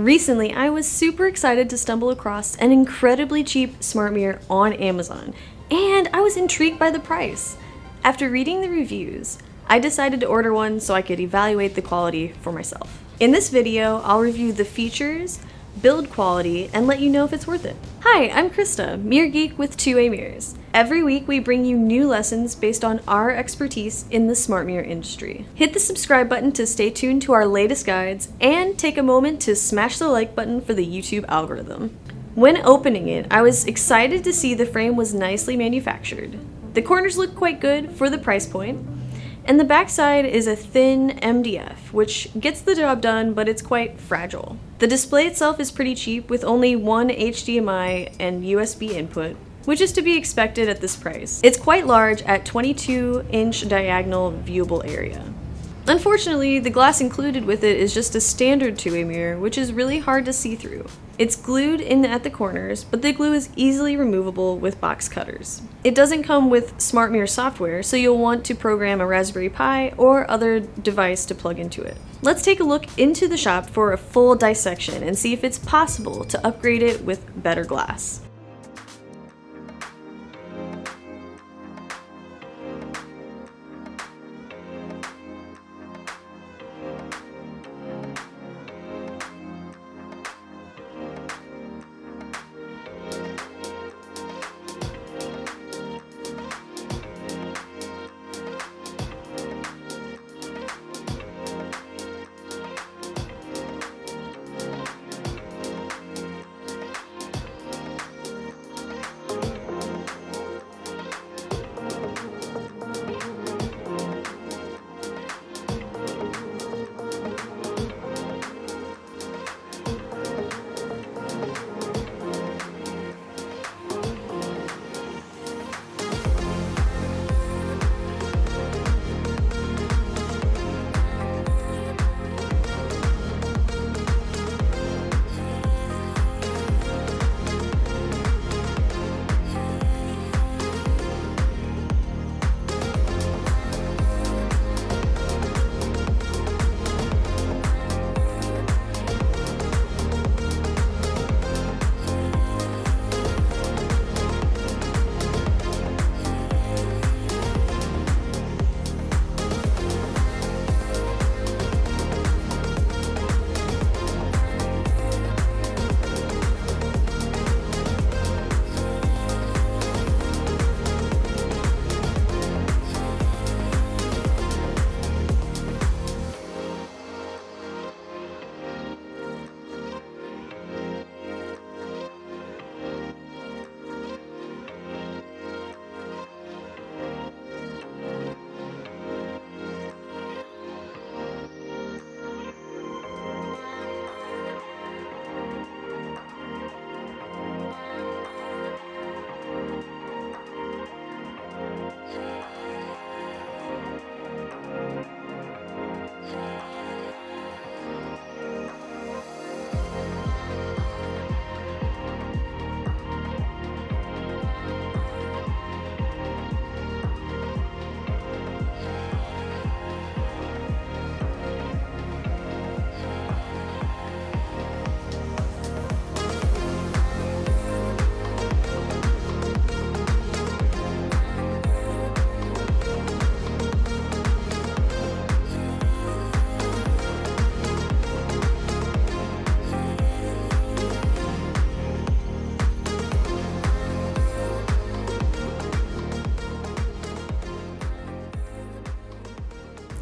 Recently, I was super excited to stumble across an incredibly cheap smart mirror on Amazon, and I was intrigued by the price. After reading the reviews, I decided to order one so I could evaluate the quality for myself. In this video, I'll review the features, build quality, and let you know if it's worth it. Hi, I'm Krista, Mirror Geek with Two Way Mirrors. Every week we bring you new lessons based on our expertise in the smart mirror industry. Hit the subscribe button to stay tuned to our latest guides and take a moment to smash the like button for the YouTube algorithm. When opening it, I was excited to see the frame was nicely manufactured. The corners look quite good for the price point, and the backside is a thin MDF, which gets the job done, but it's quite fragile. The display itself is pretty cheap with only one HDMI and USB input, which is to be expected at this price. It's quite large at 22 inch diagonal viewable area. Unfortunately, the glass included with it is just a standard two-way mirror, which is really hard to see through. It's glued in at the corners, but the glue is easily removable with box cutters. It doesn't come with Smart Mirror software, so you'll want to program a Raspberry Pi or other device to plug into it. Let's take a look into the shop for a full dissection and see if it's possible to upgrade it with better glass.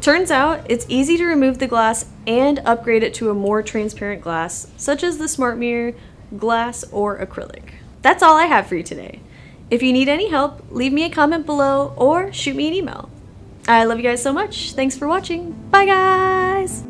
Turns out, it's easy to remove the glass and upgrade it to a more transparent glass, such as the Smart Mirror, glass, or acrylic. That's all I have for you today. If you need any help, leave me a comment below or shoot me an email. I love you guys so much. Thanks for watching. Bye guys!